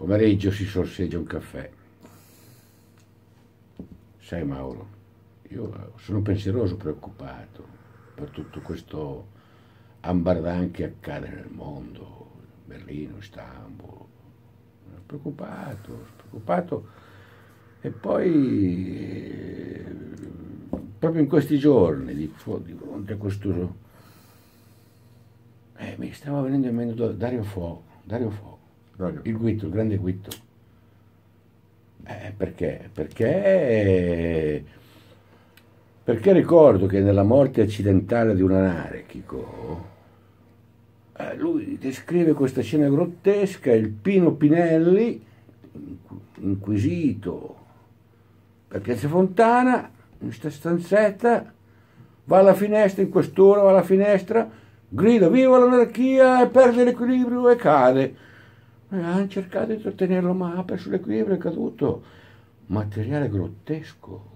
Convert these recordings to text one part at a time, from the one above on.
Pomeriggio si sorseggia un caffè. Sai Mauro, io sono pensieroso, preoccupato per tutto questo ambardan che accade nel mondo, Berlino, Istanbul. Preoccupato, preoccupato. E poi, eh, proprio in questi giorni, di, fronte a questo... Eh, mi stava venendo in mente Dario Fo, Dario Fo. Dario. Il Guitto, il grande Guitto. Eh, perché? Perché, perché ricordo che nella morte accidentale di un anarchico, eh, lui descrive questa scena grottesca, il Pino Pinelli, inquisito per Piazza Fontana, in questa stanzetta, va alla finestra, in quest'ora va alla finestra, grida viva l'anarchia e perde l'equilibrio e cade hanno cercato di trattenerlo, ma ha perso l'equilibrio, è caduto. Materiale grottesco.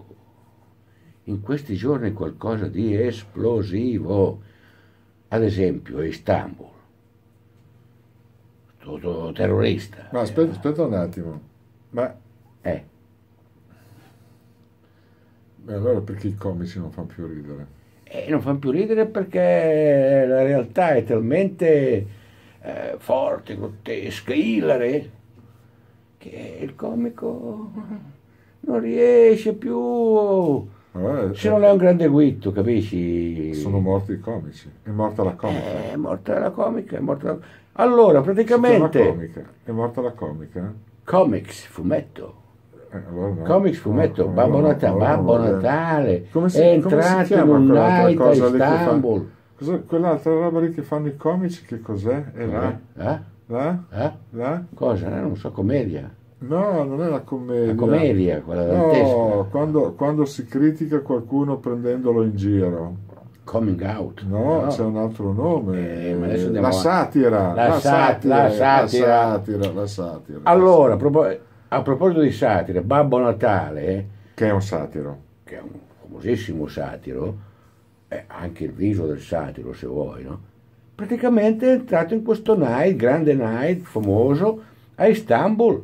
In questi giorni qualcosa di esplosivo. Ad esempio, Istanbul. Tutto terrorista. Ma aspetta, aspetta un attimo. Ma... Eh. Beh, allora perché i comici non fanno più ridere? Eh, non fanno più ridere perché la realtà è talmente eh, forte, grottesca, ilare, che il comico non riesce più. Vabbè, Se non è un grande guitto, capisci? Sono morti i comici, è morta la comica. Eh, è morta la comica, è morta la... Allora, praticamente... Comica. È morta la comica? Comics, fumetto. Eh, allora no. Comics, fumetto, no, Babbo, allora, Natale, allora, Babbo Natale, come si, è entrato in un night a Istanbul. Cosa, quell'altra roba lì che fanno i comici, che cos'è? È là? Eh? Là? Eh? Là? Cosa? Eh, non so, commedia. No, non è la commedia. La commedia, quella No, quando, quando, si critica qualcuno prendendolo in giro. Coming out. No, no. c'è un altro nome. Eh, la, satira. La, la, satira, la, satira. La satira. La satira. Allora, a proposito di satira, Babbo Natale... Che è un satiro. Che è un famosissimo satiro eh, anche il viso del satiro se vuoi, no? praticamente è entrato in questo night, grande night, famoso, a Istanbul,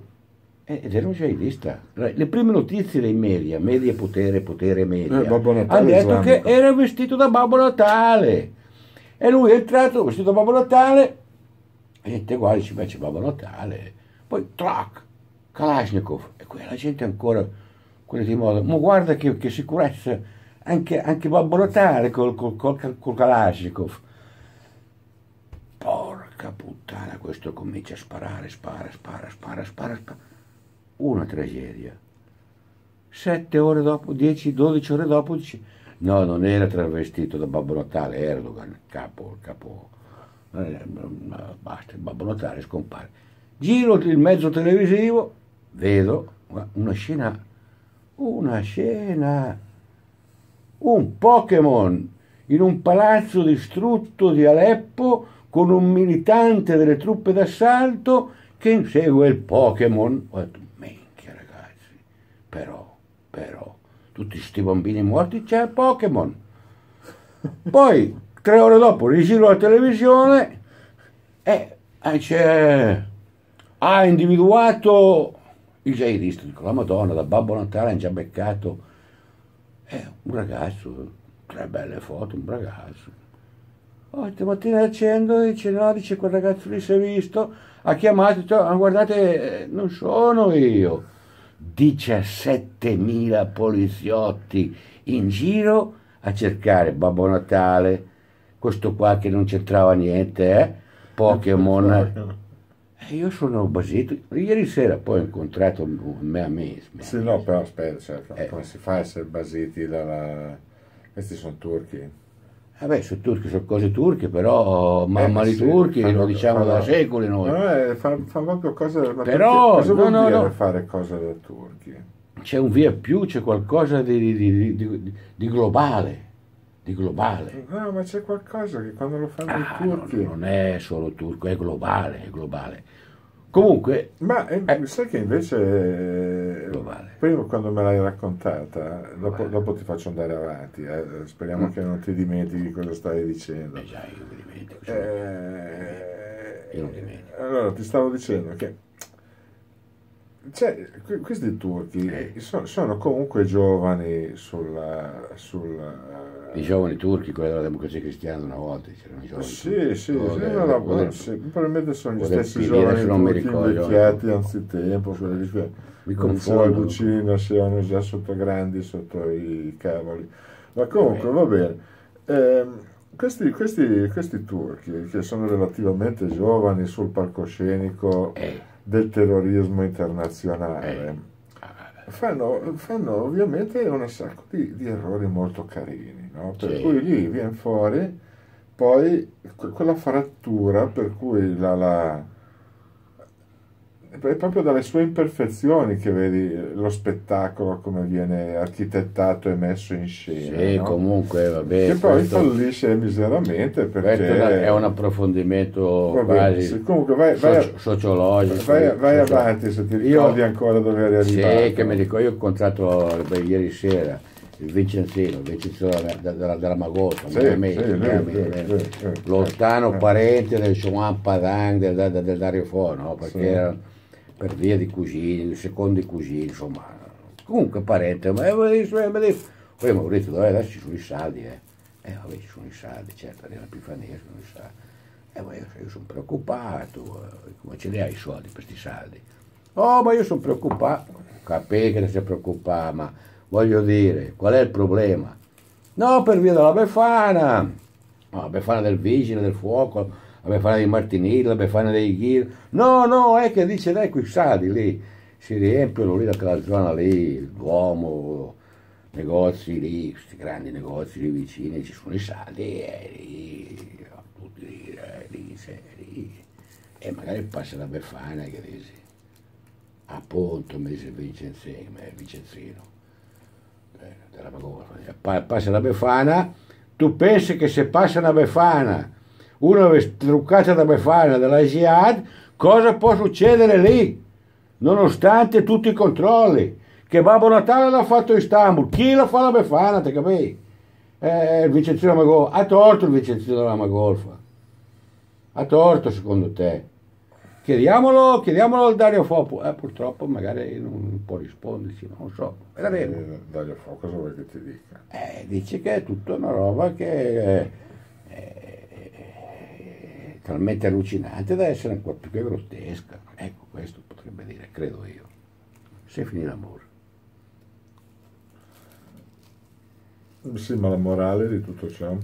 eh, ed era un jihadista. Le prime notizie dei media, media potere, potere media, eh, hanno detto che era vestito da Babbo Natale. E lui è entrato vestito da Babbo Natale, e niente uguale ci invece Babbo Natale. Poi, trac, Kalashnikov, e qui la gente ancora, quelli di moda, ma guarda che, che sicurezza anche, anche Babbo Natale col, col, col, col Kalashnikov. Porca puttana, questo comincia a sparare, spara, spara, spara, spara, spara. Una tragedia. Sette ore dopo, dieci, dodici ore dopo dice no, non era travestito da Babbo Natale, Erdogan, capo, capo. Eh, basta, Babbo Natale scompare. Giro il mezzo televisivo, vedo una scena, una scena un Pokémon in un palazzo distrutto di Aleppo con un militante delle truppe d'assalto che insegue il Pokémon. Ho detto, minchia ragazzi, però, però, tutti questi bambini morti c'è il Pokémon. Poi, tre ore dopo, rigiro la televisione e eh, c'è... Ha individuato il jihadista, dico, la Madonna, da Babbo Natale ha già beccato eh, un ragazzo, tre belle foto, un ragazzo. Oh, stamattina accendo e dice no, dice quel ragazzo lì si è visto, ha chiamato, dice, ah, guardate, non sono io. 17.000 poliziotti in giro a cercare Babbo Natale, questo qua che non c'entrava niente, eh? Pokémon. io sono basito. Ieri sera poi ho incontrato me a me. Sì, no, però aspetta, cioè, eh. come si fa a essere basiti dalla... Questi sono turchi. Vabbè, eh sono turchi, sono cose turche, però mamma eh, di sì, turchi fanno, lo diciamo fanno, da secoli noi. No, eh, fa, fa proprio cose da però, cosa no, no, no. fare cose da turchi? C'è un via più, c'è qualcosa di, di, di, di globale di globale. No, ma c'è qualcosa che quando lo fanno ah, i turchi... No, non è solo turco, è globale, è globale. Comunque... Ma eh, eh, sai che invece... Globale. Prima quando me l'hai raccontata, dopo, dopo ti faccio andare avanti, eh, speriamo mm. che non ti dimentichi cosa stai dicendo. Eh già, io mi dimentico. Eh, io non dimentico. Allora, ti stavo dicendo che cioè, questi turchi eh. sono, comunque giovani sulla, sulla i giovani turchi, quelli della democrazia cristiana una volta c'erano i giovani sì, turchi. Sì, sì, no, no, no, sì, probabilmente sono gli stessi giovani turchi invecchiati anzitempo, quelli che mi confondo. Cucina siano già sotto grandi, sotto i cavoli. Ma comunque va bene. Eh, questi, questi, questi, turchi che sono relativamente giovani sul palcoscenico eh. del terrorismo internazionale eh. Fanno, fanno, ovviamente un sacco di, di errori molto carini, no? per sì. cui lì viene fuori poi quella frattura per cui la, la è proprio dalle sue imperfezioni che vedi lo spettacolo come viene architettato e messo in scena. Sì, no? comunque va bene. Che poi fallisce miseramente perché... è un approfondimento vabbè, quasi sì, comunque vai, vai socio- sociologico. Vai, vai avanti se ti ricordi io, ancora dove eri arrivato. Sì, che mi ricordo, io ho incontrato beh, ieri sera il Vincenzino, il Vincenzino della, della, della Magota, sì, sì, lontano parente del Juan Padang del, del, del Dario Fo, no? perché era per via di cugini, secondi cugini, insomma. Comunque parente, ma detto, poi Maurizio, dove adesso ci sono i saldi, eh. Eh vabbè ci sono i saldi, certo, nella Pifania sono i saldi. Eh ma io, io sono preoccupato, eh, come ce li hai i soldi per questi saldi? Oh ma io sono preoccupato, capisco che ne sei preoccupato, ma voglio dire, qual è il problema? No, per via della Befana, no, la Befana del Vigile, del Fuoco, la Befana di Martinillo, la Befana dei Ghir. No, no, è che dice lei quei saldi lì, si riempiono lì da quella zona lì, il Duomo, negozi lì, questi grandi negozi lì vicini, ci sono i saldi e lì, tutti lì, eh, lì, lì. E magari passa la Befana che dice, appunto, mi dice Vincenzino, eh, della Magorfa, passa la Befana, tu pensi che se passa una Befana una truccata da Befana dalla Jihad, cosa può succedere lì? Nonostante tutti i controlli. Che Babbo Natale l'ha fatto Istanbul, chi lo fa la Befana, te capisci? Eh, il Vicenzino Magolfa, ha torto il Vicenzino della Magolfa. Ha torto secondo te? Chiediamolo, chiediamolo al Dario Fo, eh, purtroppo magari non può risponderci, non so. Vedremo. Eh, Dario Fo cosa vuoi che ti dica? Eh, dice che è tutta una roba che... Eh, talmente allucinante da essere ancora più che grottesca. Ecco, questo potrebbe dire, credo io. Se finì l'amore. Sì, ma la morale di tutto ciò?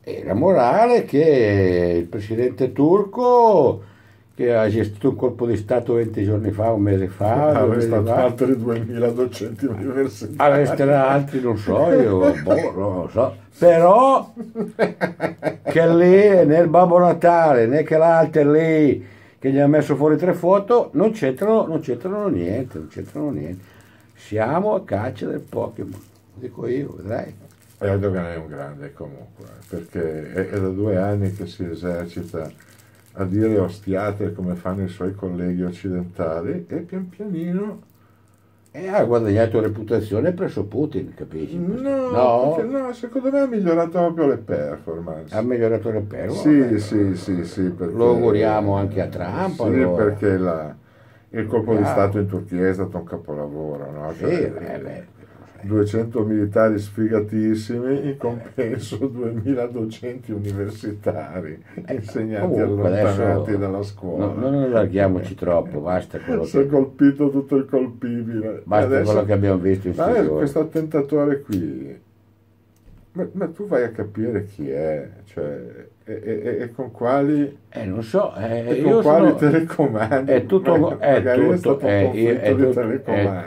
E la morale è che il presidente turco che ha gestito un colpo di Stato 20 giorni fa, un mese fa. Arrestato altri 2000 docenti universitari. Arresterà altri, non so, io boh, non lo so. Però che lì nel Babbo Natale, né che l'altro lì che gli ha messo fuori tre foto, non c'entrano, non c'entrano niente, non c'entrano niente. Siamo a caccia del Pokémon, dico io, vedrai. Erdogan è un grande comunque, perché è, è da due anni che si esercita a dire ostiate come fanno i suoi colleghi occidentali e pian pianino e ha guadagnato reputazione presso Putin, capisci? No, no? no, secondo me ha migliorato proprio le performance. Ha migliorato le performance? Sì, sì, sì, sì. Lo auguriamo anche a Trump. Sì, allora. perché la, il colpo di Stato in Turchia è stato un capolavoro, no? Sì, cioè, beh 200 militari sfigatissimi, in compenso 2000 docenti universitari, eh, insegnanti allontanati dalla scuola. No, non allarghiamoci troppo, basta quello si che... è colpito tutto il colpibile. Basta Adesso, quello che abbiamo visto in ma questo attentatore qui, ma, ma, tu vai a capire chi è, cioè, e, e, e con quali, eh, non so, eh, con quali sono, telecomandi. È tutto, è, tutto, è, è, tutto,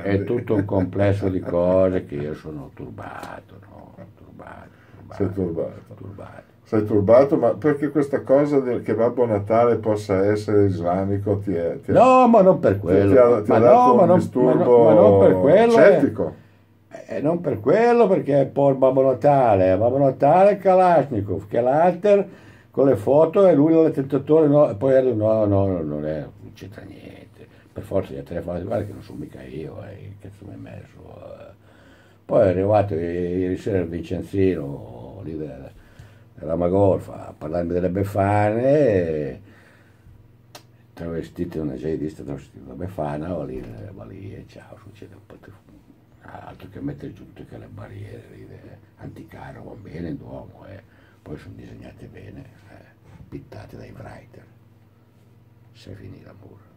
è, tutto, un complesso di cose che io sono turbato, no? turbato, turbato Sei turbato. turbato. Sei turbato, ma perché questa cosa del, che Babbo Natale possa essere islamico ti è... Ti no, ma non per quello. Ti ha, ti ha dato no, un ma disturbo ma, non per quello. Scettico. E non per quello, perché è poi Babbo Natale, Babbo Natale Kalashnikov, che l'alter con le foto e lui l'attentatore, no, e poi era, no, no, non, è, non c'entra niente, per forza gli telefoni, guarda che non sono mica io, eh, che cazzo mi hai messo. Eh. Poi è arrivato ieri sera il Vicenzino, lì della, della Magolfa, a parlarmi delle befane, travestite una jihadista travestita da Befana o lì, va lì e ciao, succede un po' di altro che mettere giù tutte le barriere lì, anticarro, va bene, d'uomo, eh. poi sono disegnate bene, eh, pittate dai writer. Se finì l'amore.